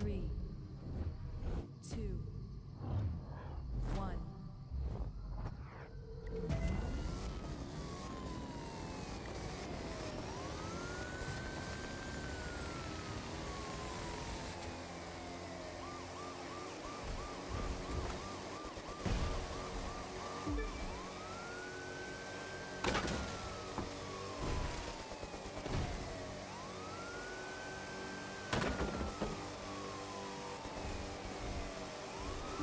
three, two, one.